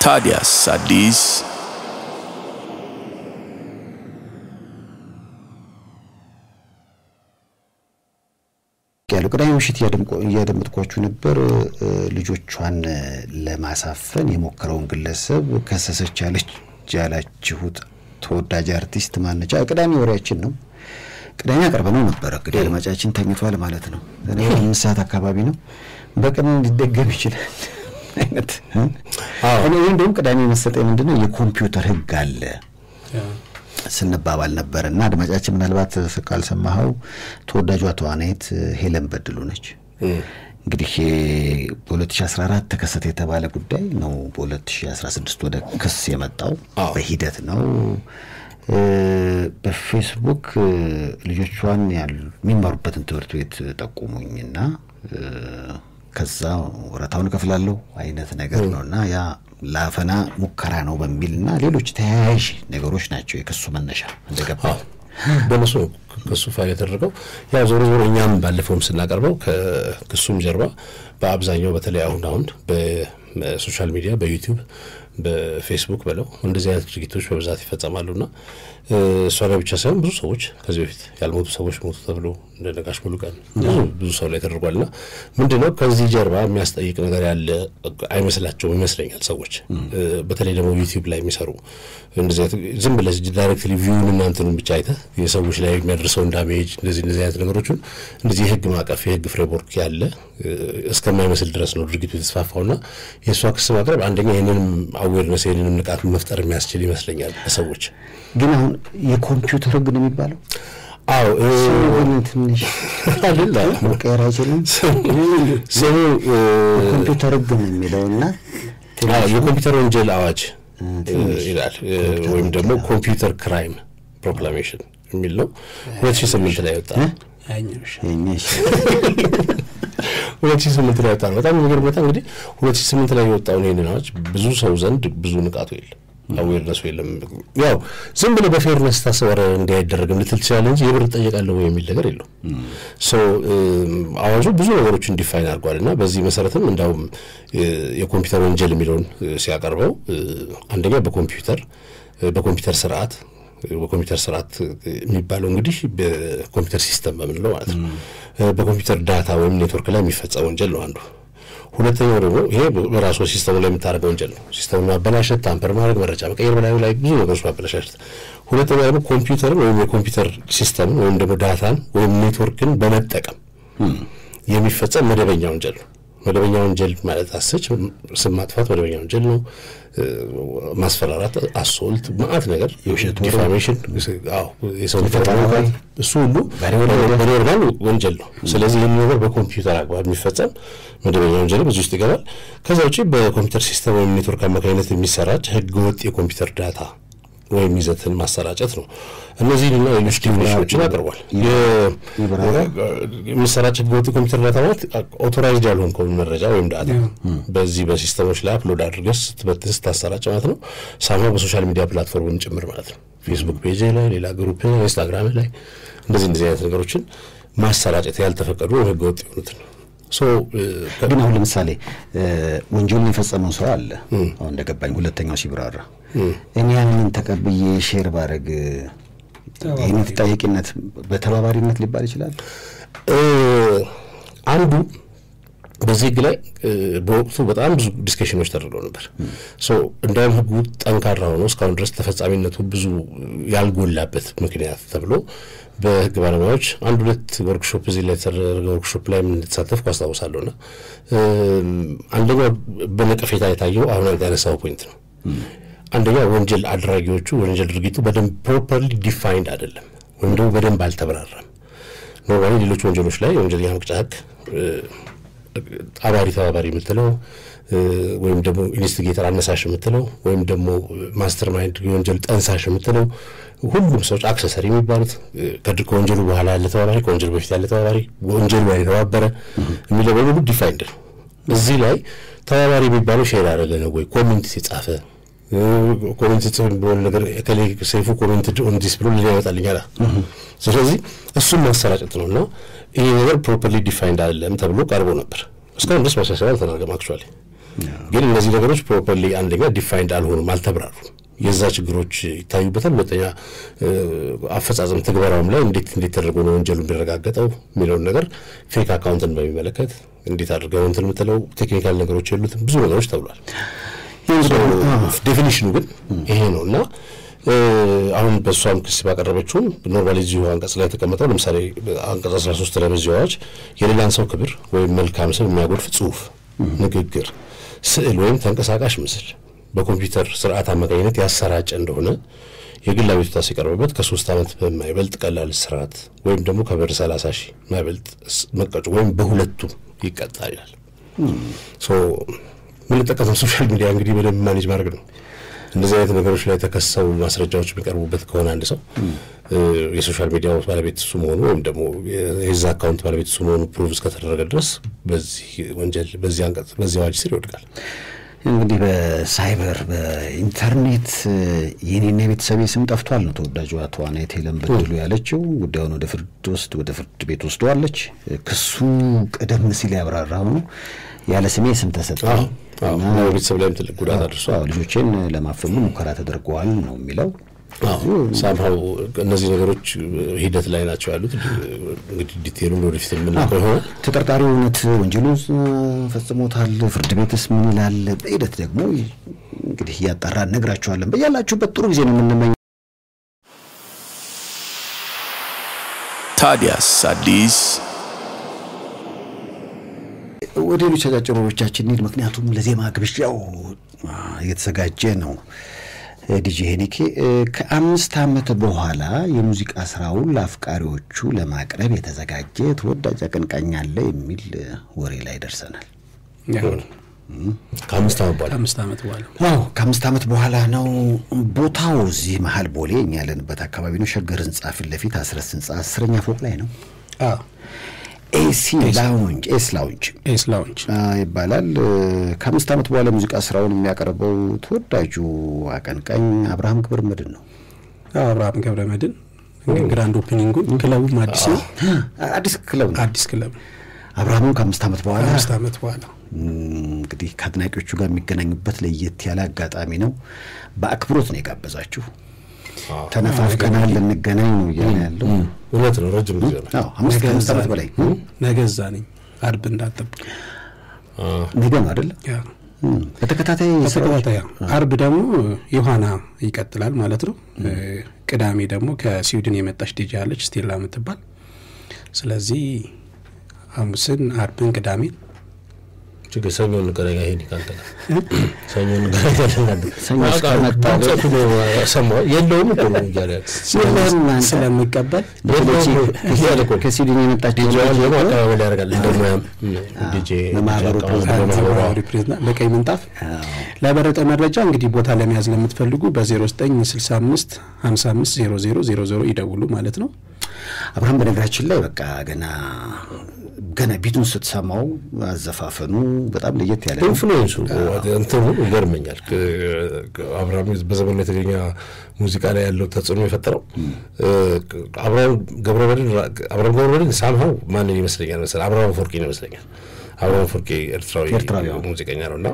ታዲያስ አዲስ ያለው ቅዳሜ ምሽት እያደመጥኳችሁ ነበር። ልጆቿን ለማሳፈን የሞከረውን ግለሰብ ከሰሰች ያላችሁት ተወዳጅ አርቲስት ማነቻ? ቅዳሜ ወሬያችን ነው። ቅዳሜ አቅርበነው ነበረ። እንግዲህ አድማጫችን ተኝቷል ማለት ነው። አምስት ሰዓት አካባቢ ነው። በቀን ሊደገም ይችላል አይነት እኔ እንደውም ቅዳሜ መሰጠኝ ምንድን ነው የኮምፒውተር ህግ አለ ስንባባል ነበር እና አድማጫችን ምናልባት ካልሰማኸው ተወዳጇ ተዋናይት ሄለን በድሉ ነች። እንግዲህ በ2014 ተከሰተ የተባለ ጉዳይ ነው። በ2016 ወደ ክስ የመጣው በሂደት ነው። በፌስቡክ ልጆቿን ያሉ የሚማሩበትን ትምህርት ቤት ጠቁሙኝና ከዛ ወረታውን እከፍላለሁ አይነት ነገር ነው እና ያ ለአፈና ሙከራ ነው በሚል እና ሌሎች ተያያዥ ነገሮች ናቸው የክሱ መነሻ እንደገባ በነሱ ክሱ ፋይል የተደረገው። ያ ዞሮ ዞሮ እኛም ባለፈውም ስናቀርበው ከክሱም ጀርባ በአብዛኛው በተለይ አሁን አሁን በ social media በዩቲዩብ በፌስቡክ በለው እንደዚህ አይነት ድርጊቶች በብዛት ይፈጸማሉና እሷ ላይ ብቻ ሳይሆን ብዙ ሰዎች ከዚህ በፊት ያልሞቱ ሰዎች ሞቱ ተብሎ እንደ ነጋሽ ሙሉ ቀን ብዙ ሰው ላይ ተደርጓልና ምንድነው ከዚህ ጀርባ የሚያስጠይቅ ነገር ያለ አይመስላቸውም ይመስለኛል ሰዎች። በተለይ ደግሞ ዩቲዩብ ላይ የሚሰሩ እንደዚህ ዝም ብለህ directly view ኡን እናንትኑን ብቻ አይተህ የሰዎች ላይ የሚያደርሰውን damage እንደዚህ እንደዚህ አይነት ነገሮችን እንደዚህ የህግ ማዕቀፍ የህግ framework ያለ እስከማይመስል ድረስ ነው ድርጊቱ የተስፋፋውና የእሷ ክስ ማቅረብ አንደኛ ይህንንም awareness ይህንንም ንቃት መፍጠር የሚያስችል ይመስለኛል ለሰዎች። ግን አሁን የኮምፒውተር ህግ ነው የሚባለው? አዎ ትንሽ መቀየር አይችልም? ስሙ ኮምፒውተር ህግ ነው የሚለው እና የኮምፒውተር ወንጀል አዋጅ ይላል። ወይም ደግሞ computer crime proclamation የሚል ነው። ሁለት ሺህ ስምንት ላይ ወጣ ሁለት ሺህ ስምንት ላይ ወጣ ነው በጣም የሚገርም በጣም እንግዲህ ሁለት ሺህ ስምንት ላይ የወጣውን ይህንን አዋጅ ብዙ ሰው ዘንድ ብዙ ንቃቱ የለም awareness ኡ የለም። ያው ዝም ብለህ በ fairness ታስበረ እንዲህ ልትል ትችላለህ እንጂ የምር እጠየቃለሁ የሚል ነገር የለውም። ሰው አዋጁ ብዙ ነገሮችን define አድርጓል እና በዚህ መሰረትም እንዳውም የኮምፒውተር ወንጀል የሚለውን ሲያቀርበው አንደኛ በኮምፒውተር በኮምፒውተር ስርዓት በኮምፒውተር ስርዓት የሚባለው እንግዲህ በኮምፒውተር system በምንለው ማለት ነው። በኮምፒውተር data ወይም ኔትወርክ ላይ የሚፈጸም ወንጀል ነው አንዱ። ሁለተኛው ደግሞ ይሄ በራሱ system ኡ ላይ የምታደርገው ወንጀል ነው። system ኡ ማበላሸት፣ tamper ማድረግ፣ መረጃ መቀየር፣ በላዩ ላይ ብዙ ነገሮች ማበላሸት። ሁለተኛ ደግሞ ኮምፒውተርን ወይም የኮምፒውተር system ን ወይም ደግሞ data ን ወይም ኔትወርክን በመጠቀም የሚፈጸም መደበኛ ወንጀል ነው። መደበኛ ወንጀል ማለት አሰች ስም ማጥፋት መደበኛ ወንጀል ነው። ማስፈራራት፣ assault፣ ማአት ነገር defamation፣ የሰው እሱ ሁሉ በ normal ወንጀል ነው። ስለዚህ ይህን ነገር በኮምፒውተር አግባብ የሚፈጸም መደበኛ ወንጀል በዚህ ውስጥ ይገባል። ከዛ ውጭ በኮምፒውተር system ወይም ኔትወርክ አማካኝነት የሚሰራጭ ህገወጥ የኮምፒውተር data ወይም ይዘትን ማሰራጨት ነው። እነዚህንና ሌሎች definition ኦችን አቅርቧል። የሚሰራጭ ህገወጥ የኮምፒውተር data ማለት authorized ያልሆንከውን መረጃ ወይም data በዚህ በ system ኦች ላይ upload አድርገህ ስትበትን ስታሰራጭ ማለት ነው። ሳማ በ social media platform ን ጭምር ማለት ነው። ፌስቡክ page ላይ፣ ሌላ group ኢንስታግራም ላይ እንደዚህ እንደዚህ አይነት ነገሮችን ማሰራጨት ያልተፈቀዱ ህገወጥ የሆኑትን ነው። ግን አሁን ለምሳሌ ወንጀሉን የፈጸመው ሰው አለ። አሁን እንደገባኝ ሁለተኛው ሲብራራ እኔ ያንን ተቀብዬ share ባረግ ይህን ተጠያቂነት በተባባሪነት ሊባል ይችላል። አንዱ በዚህ ህግ ላይ በወቅቱ በጣም ብዙ discussion ኦች ተደርገው ነበር። እንዳውም ህጉ ጠንካራ ሆኖ እስካሁን ድረስ ተፈጻሚነቱ ብዙ ያልጎላበት ምክንያት ተብሎ በህግ ባለሙያዎች አንድ ሁለት ወርክሾፕ እዚህ ላይ የተደረገ ወርክሾፕ ላይ የምንተሳተፍኩ አስታውሳለሁ። ና አንደኛው በነቀፌታ የታየው አሁን አንተ ያነሳው point ነው። አንደኛ ወንጀል አድራጊዎቹ ወንጀል ድርጊቱ በደንብ properly defined አይደለም ወይም ደግሞ በደንብ አልተብራራም። normally ሌሎች ወንጀሎች ላይ የወንጀለኛ መቅጫ ህግ አባሪ ተባባሪ የምትለው ወይም ደግሞ instigator አነሳሽ የምትለው ወይም ደግሞ mastermind የወንጀል ጠንሳሽ የምትለው ሁሉም ሰዎች accessory የሚባሉት ከወንጀሉ በኋላ ያለ ተባባሪ፣ ከወንጀሉ በፊት ያለ ተባባሪ፣ ወንጀሉ ላይ የተባበረ የሚለው በሙሉ defined ነው። እዚህ ላይ ተባባሪ የሚባለው share ያደረገ ነው ወይ comment የጻፈ comment ጽፍ በሆነ ነገር ከላይ ሰይፉ comment on this ብሎ ሌላ ያመጣልኛል። ስለዚህ እሱን ማሰራጨት ነው እና ይህ ነገር properly defined አይደለም ተብሎ ቀርቦ ነበር። እስካሁን ድረስ ማሻሻያ አልተደረገም። actually ግን እነዚህ ነገሮች properly አንደኛ defined አልሆኑም፣ አልተብራሩም። የዛ ችግሮች ይታዩበታል። ሁለተኛ አፈጻጸም ትግበራውም ላይ እንዴት እንዴት ተደርጎ ነው ወንጀሉ የሚረጋገጠው የሚለውን ነገር fake account ን በሚመለከት እንዴት አድርገው እንትን የምትለው technical ነገሮች የሉትም ብዙ ነገሮች ተብሏል። definition ኡ ግን ይሄ ነው እና አሁን በእሷም ክስ ባቀረበችውም normally እዚሁ አንቀጽ ላይ የተቀመጠው ለምሳሌ አንቀጽ 13 ላይ በዚህ አዋጅ የሌላን ሰው ክብር ወይም መልካም ስም የሚያጎድፍ ጽሁፍ፣ ንግግር፣ ስዕል ወይም ተንቀሳቃሽ ምስል በኮምፒውተር ስርዓት አማካኝነት ያሰራጨ እንደሆነ የግል አቤቱታ ሲቀርብበት ከሶስት ዓመት በማይበልጥ ቀላል እስራት ወይም ደግሞ ከብር ሰላሳ ሺህ የማይበልጥ መቀጮ ወይም በሁለቱም ይቀጣል ይላል። የምንጠቀሰው social media እንግዲህ በደንብ manage ማድረግ ነው። እንደዚህ አይነት ነገሮች ላይ ተከሰው ማስረጃዎች የሚቀርቡበት ከሆነ አንድ ሰው የ social media ው ባለቤት እሱ መሆኑ ወይም ደግሞ የዛ account ባለቤት እሱ መሆኑ prove እስከተደረገ ድረስ በዚህ ወንጀል በዚህ አንቀጽ በዚህ አዋጅ ስር ይወድቃል። እንግዲህ በሳይበር በኢንተርኔት የኔና የቤተሰቤ ስም ጠፍቷል ነው ተወዳጇ ተዋናይት ሄለን በድሉ ያለችው። ጉዳዩን ወደ ፍርድ ወስድ ወደ ፍርድ ቤት ወስደዋለች። ክሱ ቀደም ሲል ያብራራው ነው ያለ ስሜ ስም ተሰጠ ቤተሰብ ላይም ትልቅ ጉዳት አድርሷል። ልጆቼን ለማፈኑ ሙከራ ተደርገዋል ነው የሚለው። ሳምሀው እነዚህ ነገሮች ሂደት ላይ ናቸው ያሉት። እንግዲህ ዲቴሉን ወደፊት የምናውቀው ይሆናል። ተጠርጣሪው እውነት ወንጀሉን ፈጽሞታል፣ ፍርድ ቤትስ ምን ይላል? በሂደት ደግሞ እንግዲህ እያጣራ እነግራችኋለን። በያላችሁበት ጥሩ ጊዜ ነው የምንመኝ። ታዲያስ አዲስ ወደ ሌሎች አጫጭር ወሬዎቻችን እንሂድ። ምክንያቱም ለዜማ ግብዣው እየተዘጋጀ ነው። ዲጄ ሄኒኬ ከአምስት ዓመት በኋላ የሙዚቃ ስራውን ለአፍቃሪዎቹ ለማቅረብ የተዘጋጀ ተወዳጅ አቀንቃኝ አለ የሚል ወሬ ላይ ደርሰናል። ከአምስት ዓመት በኋላ ከአምስት ዓመት በኋላ wow ከአምስት ዓመት በኋላ ነው። ቦታው እዚህ መሀል ቦሌ እኛ ያለንበት አካባቢ ነው። ሸገር ህንጻ ፊት ለፊት አስረስ ህንጻ አስረኛ ፎቅ ላይ ነው። ኤሲ lounge ኤስ lounge ኤስ lounge ይባላል። ከአምስት ዓመት በኋላ ሙዚቃ ስራውን የሚያቀርበው ተወዳጁ አቀንቃኝ አብርሃም ገብረ መድህን ነው። አብርሃም ገብረ መድህን grand opening ኡን ክለቡም አዲስ ነው። አዲስ ክለብ ነው። አዲስ ክለብ አብርሃምም ከአምስት ዓመት በኋላ ከአምስት ዓመት በኋላ እንግዲህ ከአድናቂዎቹ ጋር የሚገናኙበት ለየት ያለ አጋጣሚ ነው። በአክብሮት ነው የጋበዛችሁ። ተነፋፍቀናል ልንገናኝ ነው እያለ ያለው እውነት ነው። ረጅም ጊዜ አምስት ዓመት በላይ ነገ እዛ ነኝ። አርብ እንዳጠብቅ ነገ ነው አይደለ? በተከታታይ በተከታታይ አርብ ደግሞ ዮሐና ይቀጥላል ማለት ነው። ቅዳሜ ደግሞ ከስዊድን የመጣች ዲጄ አለች ስቴላ የምትባል። ስለዚህ ሐሙስን፣ አርብን፣ ቅዳሜን ችግር ሰኞ እንገናኝ። ይሄን ካንተ ጋር ሰኞ እንገናኝ። ሰኞ እስከመጣ ሰማሁ የለውም እኮ ነው እያለ ነው። ከስዊድን የመጣች ደግሞ አቀባበል ያደርጋል። በቀይ ምንጣፍ ለበለጠ መረጃ እንግዲህ ቦታ ለመያዝ ለምትፈልጉ በ0965 55 00 00 ይደውሉ ማለት ነው። አብርሃም በነገራችን ላይ በቃ ገና ገና beat ኡን ስትሰማው አዘፋፈኑ በጣም ለየት ያለ influence ኡ እንትኑ ይገርመኛል። አብርሃም በዘመኑ የተገኘ ሙዚቃ ላይ ያለው ተጽዕኖ የፈጠረው አብርሃም ገብረመድህን ስሰማው ማንን ይመስለኛል መሰለህ? አብርሃም አፈወርቂን ይመስለኛል። አብርሃም አፈወርቂ ኤርትራዊ ሙዚቀኛ ነው እና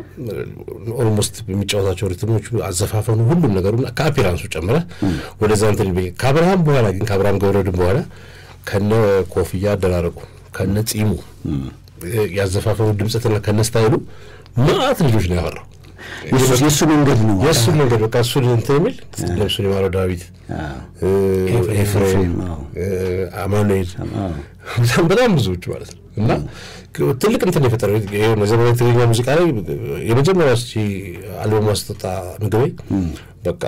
almost በሚጫወታቸው rhythm ኦቹ፣ አዘፋፈኑ፣ ሁሉም ነገሩ ከ appearance ኡ ጨምረ ወደዛ እንትን ከአብርሃም በኋላ ግን ከአብርሃም ገብረመድህን በኋላ ከነ ኮፍያ አደራረጉ ከነ ጺሙ ያዘፋፈኑ ድምፀትና ከነ ስታይሉ ማአት ልጆች ነው ያፈራው። የእሱ መንገድ ነው። የእሱ መንገድ በቃ እሱን እንትን የሚል ለምሱን የማረው ዳዊት፣ ኤፍሬም፣ አማኑኤል በጣም ብዙዎቹ ማለት ነው። እና ትልቅ እንትን የፈጠረው። ዘመናዊ ትግርኛ ሙዚቃ ላይ የመጀመሪያ ስ አልበም ማስጠጣ ምግቤ በቃ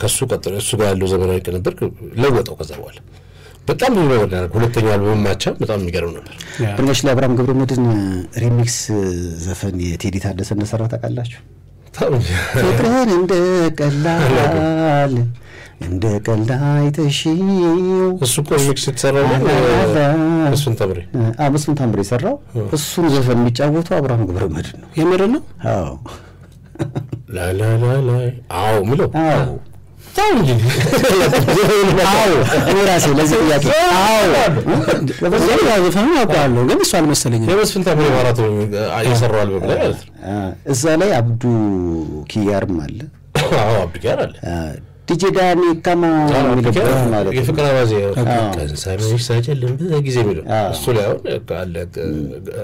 ከሱ ቀጥሎ እሱ ጋር ያለው ዘመናዊ ቅንብር ለወጠው ከዛ በኋላ በጣም ብዙ ነገር ያደርግ ሁለተኛው አልበም ማቻ በጣም የሚገርም ነበር። በነገራችን ላይ አብርሃም ገብረመድህን remix ዘፈን የቴዲ ታደሰ እንደሰራ ታውቃላችሁ? ፍቅርህን እንደ ቀላል እንደ ቀልድ አይተሽው እሱ እኮ remix የተሰራው እሱን ተምሬ መስፍን ታምሬ የሰራው እሱን ዘፈን የሚጫወተው አብርሃም ገብረመድህን ነው። የምር ነው። አዎ ላላላላይ አዎ ምለው አዎ ተው እንጂ አዎ እኔ ራሴ ለዚህ ጥያቄ። አዎ። ዘፈኑ አውቀዋለሁ ግን እሱ አልመሰለኝም። የመስፍን ታምሬ ማራቶን የሰራው አልበም ላይ ማለት ነው። አ፣ እዛ ላይ አብዱ ኪያርም አለ። አዎ አለ ዲጄ ዳኒ ካማ የሚልበት ማለት ነው። የፍቅር አባዜ ቀን ሳይመሽ ሳይጨልም በጊዜ የሚለው እሱ ላይ አሁን አለ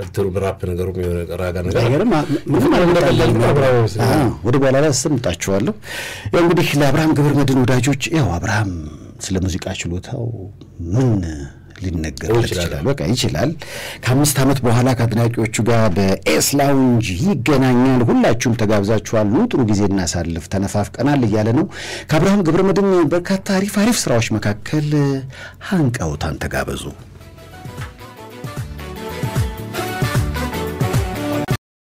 እንትኑ ራፕ ነገሩ የሆነ ራጋ ነገር ወደ በኋላ ላይ አሰምጣችኋለሁ። ያው እንግዲህ ለአብርሃም ገብረ መድህን ወዳጆች ያው አብርሃም ስለ ሙዚቃ ችሎታው ምን ሊነገርለት ይችላል። ይችላል? በቃ ይችላል። ከአምስት ዓመት በኋላ ከአድናቂዎቹ ጋር በኤስ ላውንጅ ይገናኛል። ሁላችሁም ተጋብዛችኋል። ኑ ጥሩ ጊዜ እናሳልፍ፣ ተነፋፍቀናል እያለ ነው። ከአብርሃም ገብረ በርካታ አሪፍ አሪፍ ስራዎች መካከል ሀንቀውታን ተጋበዙ